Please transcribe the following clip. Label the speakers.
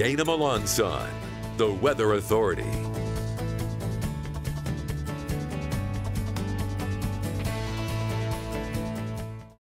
Speaker 1: Dana Malonson, the Weather Authority.